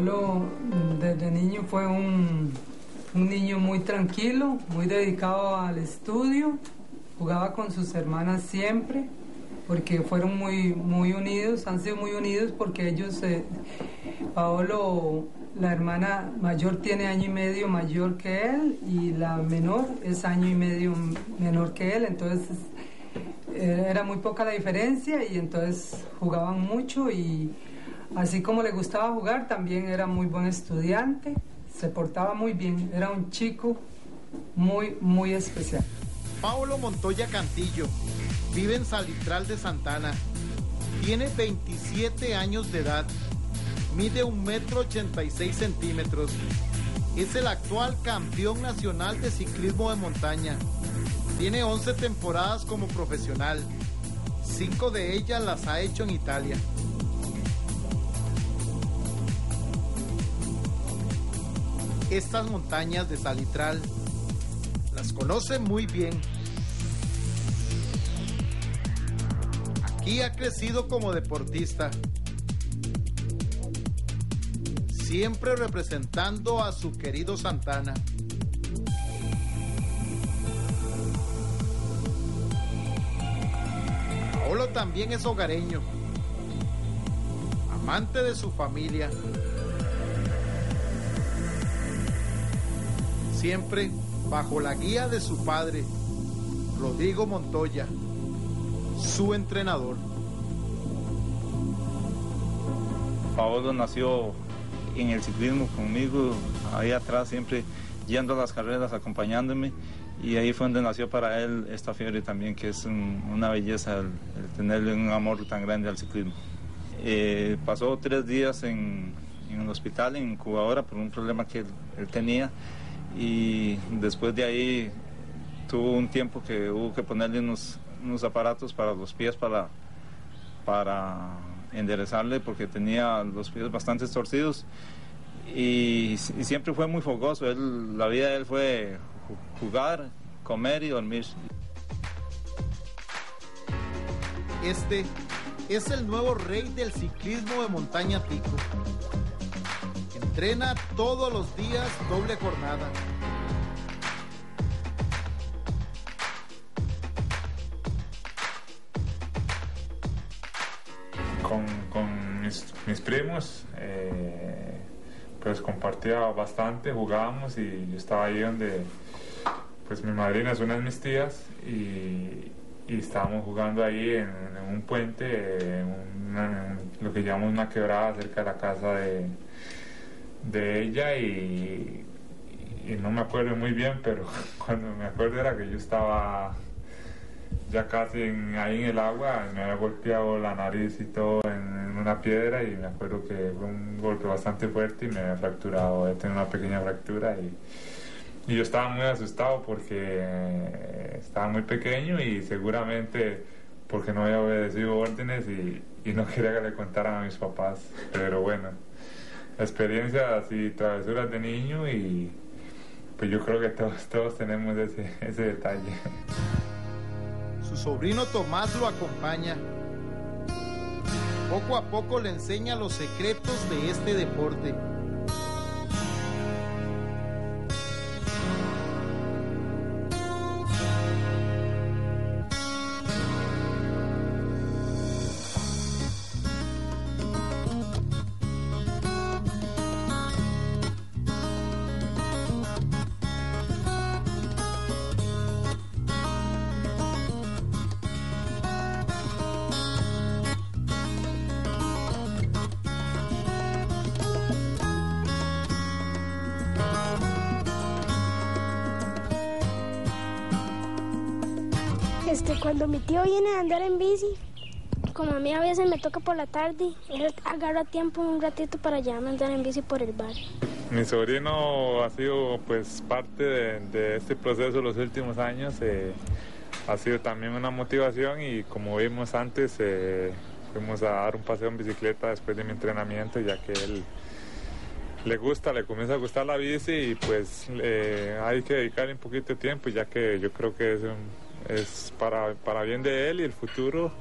Paolo desde niño fue un, un niño muy tranquilo, muy dedicado al estudio, jugaba con sus hermanas siempre, porque fueron muy, muy unidos, han sido muy unidos porque ellos, eh, Paolo, la hermana mayor tiene año y medio mayor que él y la menor es año y medio menor que él, entonces eh, era muy poca la diferencia y entonces jugaban mucho y así como le gustaba jugar, también era muy buen estudiante, se portaba muy bien, era un chico muy, muy especial. Paulo Montoya Cantillo vive en Salitral de Santana, tiene 27 años de edad, mide un metro 86 centímetros, es el actual campeón nacional de ciclismo de montaña tiene 11 temporadas como profesional. Cinco de ellas las ha hecho en Italia. Estas montañas de Salitral las conoce muy bien. Aquí ha crecido como deportista, siempre representando a su querido Santana. Paolo también es hogareño, amante de su familia. Siempre bajo la guía de su padre, Rodrigo Montoya, su entrenador. Paolo nació en el ciclismo conmigo, ahí atrás siempre yendo a las carreras, acompañándome y ahí fue donde nació para él esta fiebre también, que es una belleza el, tenerle un amor tan grande al ciclismo. Eh, pasó tres días en, en, un hospital en incubadora por un problema que él, tenía y después de ahí tuvo un tiempo que hubo que ponerle unos, unos aparatos para los pies para, para enderezarle porque tenía los pies bastante torcidos y, siempre fue muy fogoso. La vida de él fue jugar, comer y dormir. Este es el nuevo rey del ciclismo de montaña pico. Entrena todos los días doble jornada. Con, mis, primos, eh, pues compartía bastante, jugábamos y yo estaba ahí donde pues mi madrina es una de mis tías y, estábamos jugando ahí en, un puente, en, lo que llamamos una quebrada cerca de la casa de, de ella y, no me acuerdo muy bien, pero cuando me acuerdo era que yo estaba ya casi ahí en el agua, me había golpeado la nariz y todo en, una piedra y me acuerdo que fue un golpe bastante fuerte y me había fracturado, he tenido una pequeña fractura y y yo estaba muy asustado porque estaba muy pequeño y seguramente porque no había obedecido órdenes y, no quería que le contaran a mis papás. Pero bueno, experiencias y travesuras de niño y pues yo creo que todos, todos tenemos ese, ese detalle. Su sobrino Tomás lo acompaña. Poco a poco le enseña los secretos de este deporte. Cuando mi tío viene a andar en bici, como a mí a veces me toca por la tarde, él agarra tiempo un ratito para llevarme a andar en bici por el barrio. Mi sobrino ha sido pues parte de, este proceso los últimos años, eh, ha sido también una motivación y como vimos antes, eh, fuimos a dar un paseo en bicicleta después de mi entrenamiento, ya que él le gusta, le comienza a gustar la bici y pues hay que dedicarle un poquito de tiempo, ya que yo creo que es un es para, para bien de él y el futuro